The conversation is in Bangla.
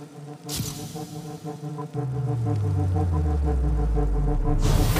Thank you.